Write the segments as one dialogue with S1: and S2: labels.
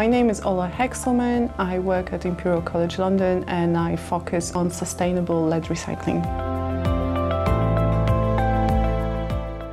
S1: My name is Ola Hekselman. I work at Imperial College London and I focus on sustainable lead recycling.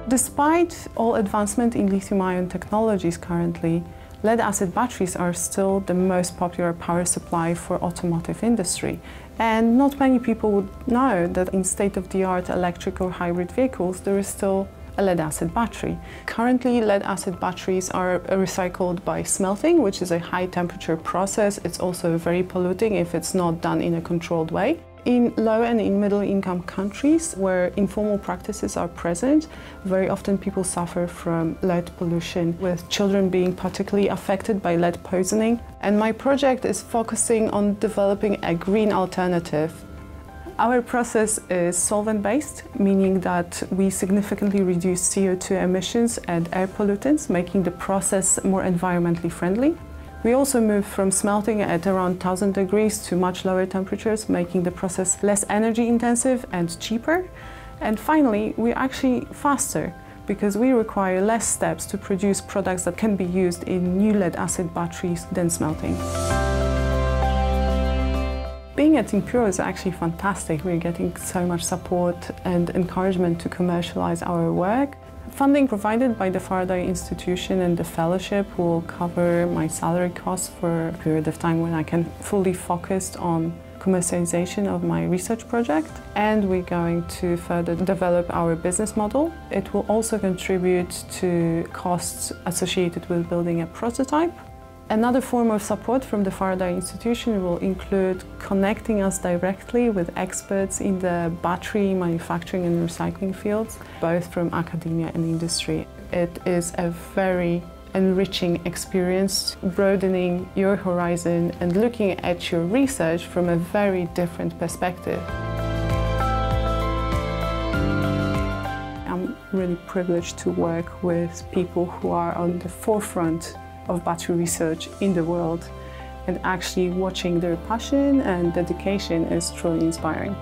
S1: Despite all advancement in lithium-ion technologies currently, lead-acid batteries are still the most popular power supply for automotive industry. And not many people would know that in state-of-the-art electric or hybrid vehicles, there is still a lead-acid battery. Currently, lead-acid batteries are recycled by smelting, which is a high-temperature process. It's also very polluting if it's not done in a controlled way. In low and in middle income countries where informal practices are present, very often people suffer from lead pollution, with children being particularly affected by lead poisoning. And my project is focusing on developing a green alternative our process is solvent-based, meaning that we significantly reduce CO2 emissions and air pollutants, making the process more environmentally friendly. We also move from smelting at around 1000 degrees to much lower temperatures, making the process less energy intensive and cheaper. And finally, we're actually faster because we require less steps to produce products that can be used in new lead acid batteries than smelting. Being at Imperial is actually fantastic. We're getting so much support and encouragement to commercialize our work. Funding provided by the Faraday Institution and the fellowship will cover my salary costs for a period of time when I can fully focus on commercialization of my research project and we're going to further develop our business model. It will also contribute to costs associated with building a prototype Another form of support from the Faraday Institution will include connecting us directly with experts in the battery manufacturing and recycling fields, both from academia and industry. It is a very enriching experience, broadening your horizon and looking at your research from a very different perspective. I'm really privileged to work with people who are on the forefront of battery research in the world and actually watching their passion and dedication is truly inspiring.